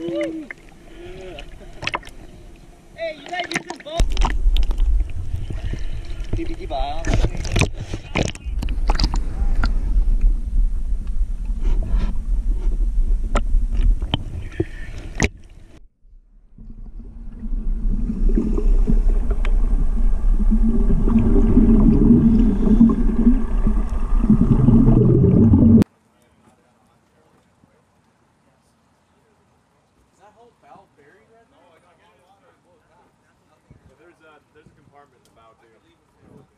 Ei, you guys, you can both. Give me the ball. There's a compartment in the bow too.